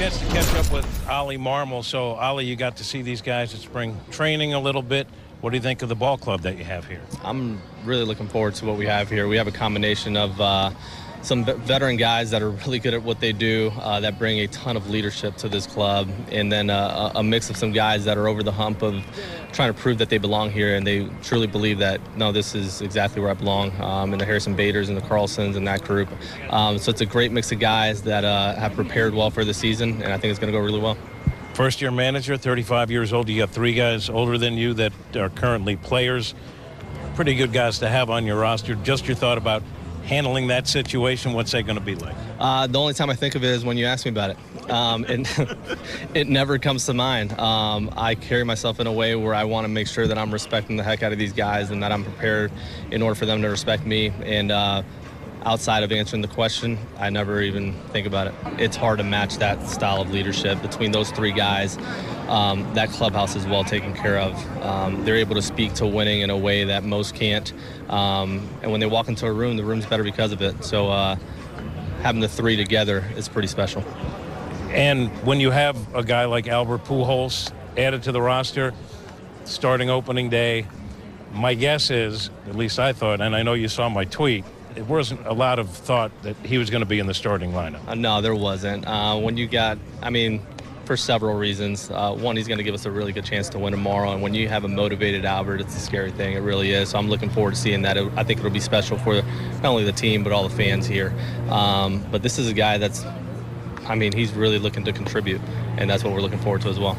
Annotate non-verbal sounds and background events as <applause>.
chance to catch up with Oli Marmol. So, Oli, you got to see these guys at spring training a little bit. What do you think of the ball club that you have here? I'm really looking forward to what we have here. We have a combination of uh, some veteran guys that are really good at what they do, uh, that bring a ton of leadership to this club, and then uh, a mix of some guys that are over the hump of trying to prove that they belong here and they truly believe that no, this is exactly where I belong. Um, and the Harrison Baders and the Carlsons and that group. Um, so it's a great mix of guys that uh, have prepared well for the season, and I think it's going to go really well. First year manager, 35 years old. You got three guys older than you that are currently players. Pretty good guys to have on your roster. Just your thought about handling that situation? What's that going to be like? Uh, the only time I think of it is when you ask me about it. Um, and <laughs> it never comes to mind. Um, I carry myself in a way where I want to make sure that I'm respecting the heck out of these guys and that I'm prepared in order for them to respect me. And uh, outside of answering the question, I never even think about it. It's hard to match that style of leadership between those three guys. Um, that clubhouse is well taken care of. Um, they're able to speak to winning in a way that most can't. Um, and when they walk into a room, the room's better because of it. So uh, having the three together is pretty special. And when you have a guy like Albert Pujols added to the roster, starting opening day, my guess is, at least I thought, and I know you saw my tweet, it wasn't a lot of thought that he was going to be in the starting lineup. Uh, no, there wasn't. Uh, when you got, I mean, for several reasons. Uh, one, he's going to give us a really good chance to win tomorrow, and when you have a motivated Albert, it's a scary thing. It really is. So I'm looking forward to seeing that. It, I think it'll be special for not only the team but all the fans here. Um, but this is a guy that's, I mean, he's really looking to contribute, and that's what we're looking forward to as well.